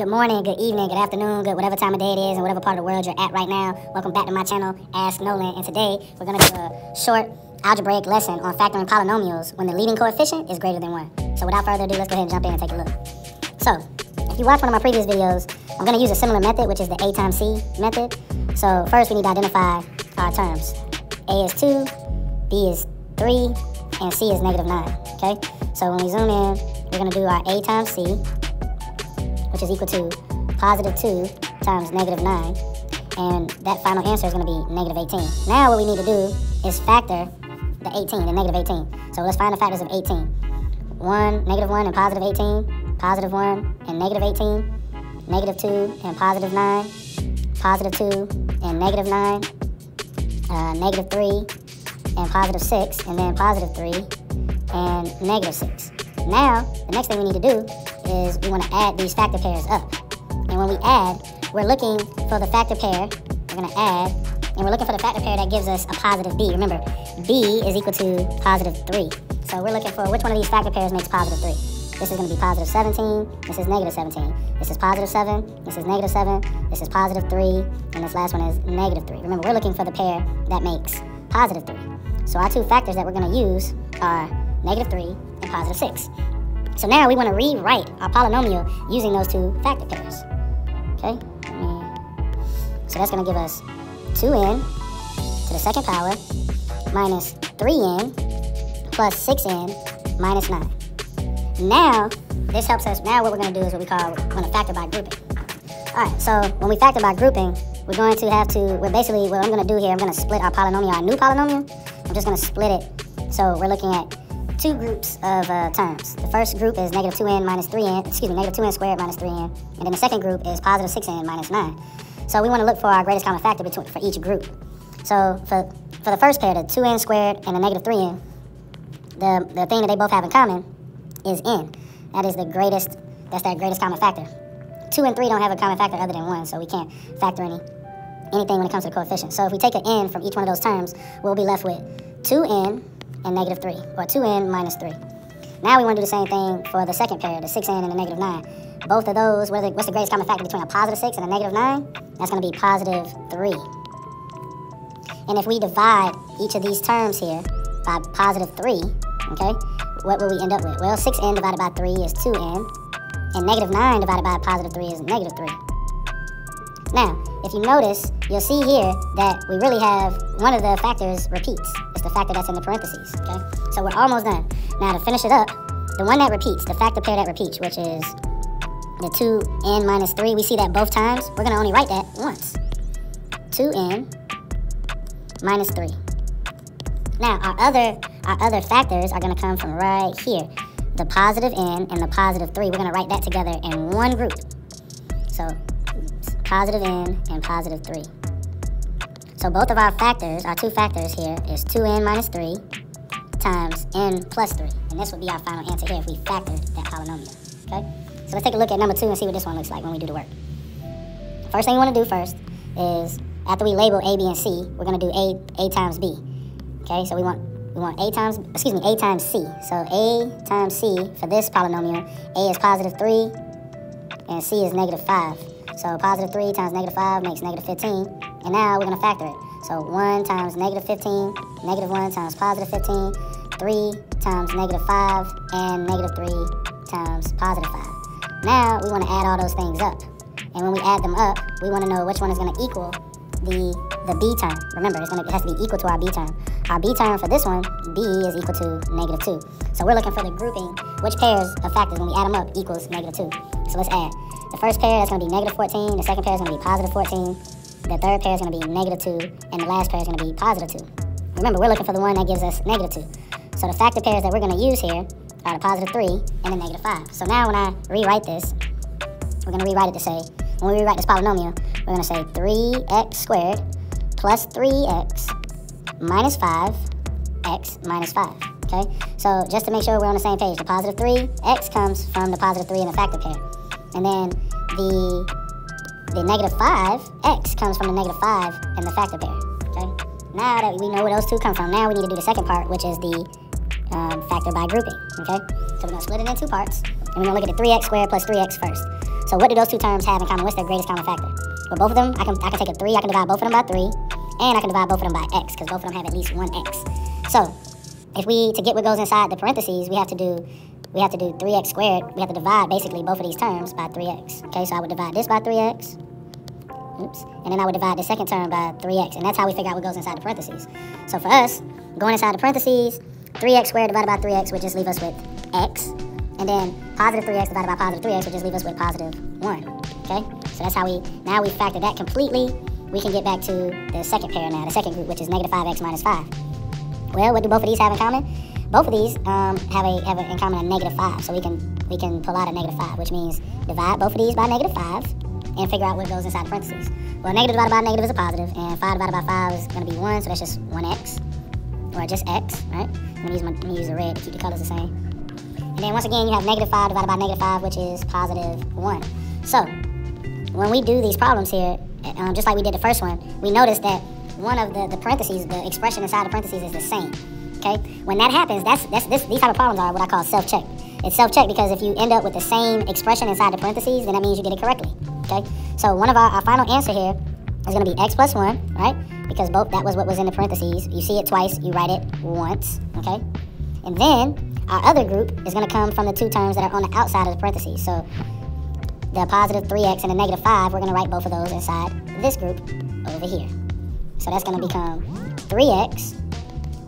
Good morning, good evening, good afternoon, good whatever time of day it is and whatever part of the world you're at right now. Welcome back to my channel, ASKnowlin. And today we're going to do a short algebraic lesson on factoring polynomials when the leading coefficient is greater than 1. So without further ado, let's go ahead and jump in and take a look. So, if you watch one of my previous videos, I'm going to use a similar method, which is the A times C method. So first we need to identify our terms. A is 2, B is 3, and C is negative 9, okay? So when we zoom in, we're going to do our A times C, which is equal to positive 2 times negative 9. And that final answer is going to be negative 18. Now what we need to do is factor the 18, the negative 18. So let's find the factors of 18. 1, negative 1, and positive 18. Positive 1 and negative 18. Negative 2 and positive 9. Positive 2 and negative 9. Uh, negative 3 and positive 6. And then positive 3 and negative 6. Now, the next thing we need to do is we want to add these factor pairs up. And when we add, we're looking for the factor pair. We're going to add, and we're looking for the factor pair that gives us a positive b. Remember, b is equal to positive 3. So we're looking for which one of these factor pairs makes positive 3. This is going to be positive 17. This is negative 17. This is positive 7. This is negative 7. This is positive 3. And this last one is negative 3. Remember, we're looking for the pair that makes positive 3. So our two factors that we're going to use are negative 3 and positive 6. So now we want to rewrite our polynomial using those two factor pairs. Okay? So that's going to give us 2n to the second power minus 3n plus 6n minus 9. Now, this helps us. Now what we're going to do is what we call, we're going to factor by grouping. All right, so when we factor by grouping, we're going to have to, we're basically, what I'm going to do here, I'm going to split our polynomial, our new polynomial. I'm just going to split it. So we're looking at two groups of uh, terms. The first group is negative 2n minus 3n, excuse me, negative 2n squared minus 3n. And then the second group is positive 6n minus 9. So we want to look for our greatest common factor between for each group. So for, for the first pair, the 2n squared and the negative 3n, the, the thing that they both have in common is n. That is the greatest, that's their greatest common factor. 2 and 3 don't have a common factor other than 1, so we can't factor any anything when it comes to the coefficient. So if we take an n from each one of those terms, we'll be left with 2n and negative 3, or 2n minus 3. Now we want to do the same thing for the second pair, the 6n and the negative 9. Both of those, what the, what's the greatest common factor between a positive 6 and a negative 9? That's going to be positive 3. And if we divide each of these terms here by positive 3, okay, what will we end up with? Well, 6n divided by 3 is 2n, and negative 9 divided by positive 3 is negative 3. Now, if you notice, you'll see here that we really have one of the factors repeats. The factor that's in the parentheses, okay? So we're almost done. Now, to finish it up, the one that repeats, the factor pair that repeats, which is the 2n minus 3, we see that both times. We're going to only write that once. 2n minus 3. Now, our other, our other factors are going to come from right here. The positive n and the positive 3, we're going to write that together in one group. So positive n and positive 3. So both of our factors, our two factors here, is 2n minus 3 times n plus 3. And this would be our final answer here if we factor that polynomial. Okay? So let's take a look at number 2 and see what this one looks like when we do the work. First thing you want to do first is, after we label a, b, and c, we're going to do a, a times b. Okay? So we want we want a times, excuse me, a times c. So a times c for this polynomial, a is positive 3 and c is negative 5. So positive 3 times negative 5 makes negative 15. And now we're going to factor it. So 1 times negative 15, negative 1 times positive 15, 3 times negative 5, and negative 3 times positive 5. Now we want to add all those things up. And when we add them up, we want to know which one is going to equal the the b term. Remember, it's gonna, it has to be equal to our b term. Our b term for this one, b is equal to negative 2. So we're looking for the grouping, which pairs of factors, when we add them up, equals negative 2. So let's add. The first pair, that's going to be negative 14. The second pair is going to be positive 14. The third pair is going to be negative 2. And the last pair is going to be positive 2. Remember, we're looking for the one that gives us negative 2. So the factor pairs that we're going to use here are the positive 3 and the negative 5. So now when I rewrite this, we're going to rewrite it to say, when we rewrite this polynomial, we're going to say 3x squared plus 3x minus 5x minus 5. Okay? So just to make sure we're on the same page, the positive 3, x comes from the positive 3 in the factor pair. And then the the negative 5, x comes from the negative 5 and the factor pair. Okay? Now that we know where those two come from, now we need to do the second part, which is the um, factor by grouping. Okay? So we're going to split it in two parts. And we're going to look at the 3x squared plus 3x first. So what do those two terms have in common? What's their greatest common factor? Well, both of them, I can, I can take a 3, I can divide both of them by 3, and I can divide both of them by x, because both of them have at least one x. So if we, to get what goes inside the parentheses, we have to do we have to do 3x squared. We have to divide basically both of these terms by 3x. Okay, so I would divide this by 3x. Oops. And then I would divide the second term by 3x. And that's how we figure out what goes inside the parentheses. So for us, going inside the parentheses, 3x squared divided by 3x would just leave us with x. And then positive 3x divided by positive 3x would just leave us with positive 1. Okay? So that's how we, now we factor that completely. We can get back to the second pair now, the second group, which is negative 5x minus 5. Well, what do both of these have in common? Both of these um, have a have a, in common a negative 5. So we can we can pull out a negative 5, which means divide both of these by negative 5 and figure out what goes inside the parentheses. Well, negative divided by negative is a positive, and 5 divided by 5 is going to be 1, so that's just 1x, or just x, right? I'm going to use, my, use the red to keep the colors the same. And then once again, you have negative 5 divided by negative 5, which is positive 1. So, when we do these problems here, um, just like we did the first one, we notice that one of the, the parentheses, the expression inside the parentheses is the same. Okay? When that happens, that's, that's this, these type of problems are what I call self-check. It's self-check because if you end up with the same expression inside the parentheses, then that means you did it correctly. Okay? So one of our, our final answer here is going to be x plus 1, right? Because both that was what was in the parentheses. You see it twice, you write it once, okay? And then our other group is going to come from the two terms that are on the outside of the parentheses. So the positive 3x and the negative 5, we're going to write both of those inside this group over here. So that's going to become 3x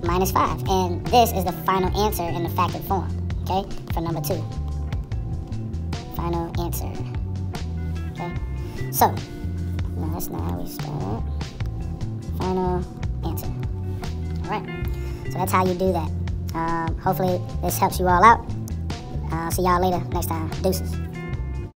minus 5. And this is the final answer in the factored form, okay, for number 2. Final answer. Okay, so, no, that's not how we start. Final answer. All right, so that's how you do that. Um, hopefully this helps you all out. I'll see y'all later next time. Deuces.